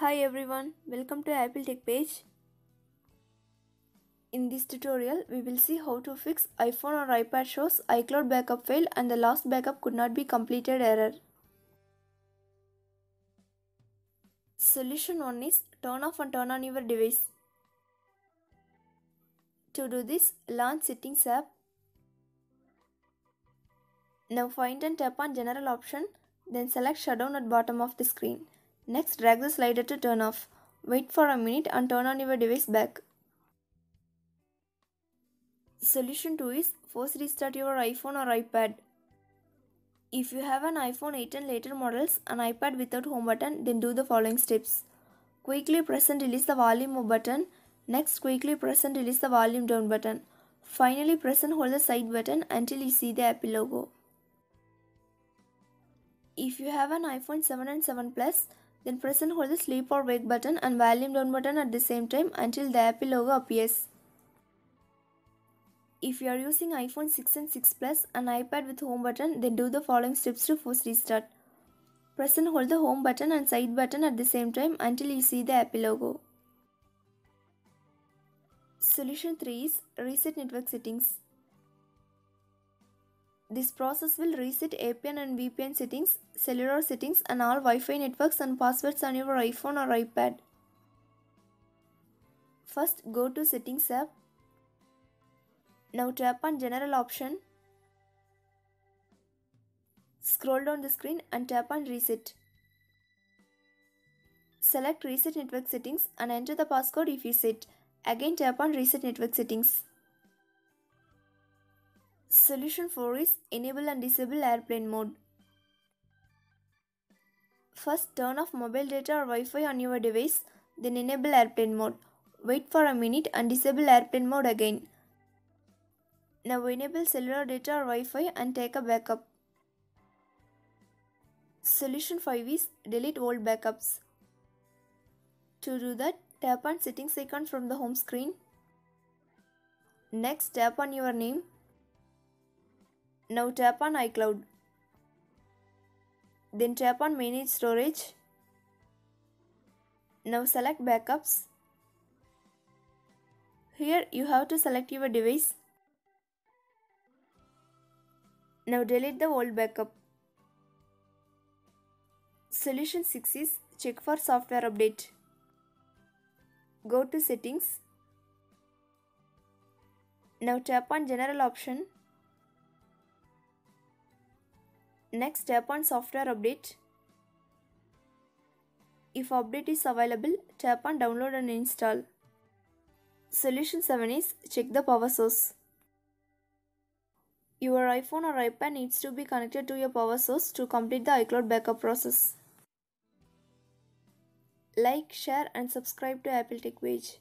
Hi everyone, welcome to Apple Tech page. In this tutorial, we will see how to fix iPhone or iPad shows iCloud backup failed and the last backup could not be completed error. Solution 1 is turn off and turn on your device. To do this, launch Settings app. Now find and tap on General option, then select Shutdown at bottom of the screen. Next, drag the slider to turn off. Wait for a minute and turn on your device back. Solution 2 is force restart your iPhone or iPad. If you have an iPhone 8 and later models, an iPad without home button, then do the following steps. Quickly press and release the volume up button. Next, quickly press and release the volume down button. Finally, press and hold the side button until you see the Apple logo. If you have an iPhone 7 and 7 Plus, then press and hold the sleep or wake button and volume down button at the same time until the Apple logo appears. If you are using iPhone 6 and 6 Plus and iPad with home button, then do the following steps to force restart. Press and hold the home button and side button at the same time until you see the Apple logo. Solution 3 is Reset Network Settings. This process will reset APN and VPN settings, cellular settings and all Wi-Fi networks and passwords on your iPhone or iPad. First go to Settings app now tap on General option. Scroll down the screen and tap on Reset. Select Reset Network Settings and enter the passcode if you set. Again tap on Reset Network Settings. Solution 4 is Enable and Disable Airplane Mode. First turn off mobile data or Wi-Fi on your device, then enable airplane mode. Wait for a minute and disable airplane mode again. Now enable cellular data or Wi-Fi and take a backup. Solution 5 is delete old backups. To do that, tap on settings icon from the home screen. Next tap on your name. Now tap on iCloud. Then tap on manage storage. Now select backups. Here you have to select your device Now delete the old backup. Solution 6 is check for software update. Go to settings. Now tap on general option. Next tap on software update. If update is available, tap on download and install. Solution 7 is check the power source. Your iPhone or iPad needs to be connected to your power source to complete the iCloud backup process. Like, share and subscribe to Apple Tech page.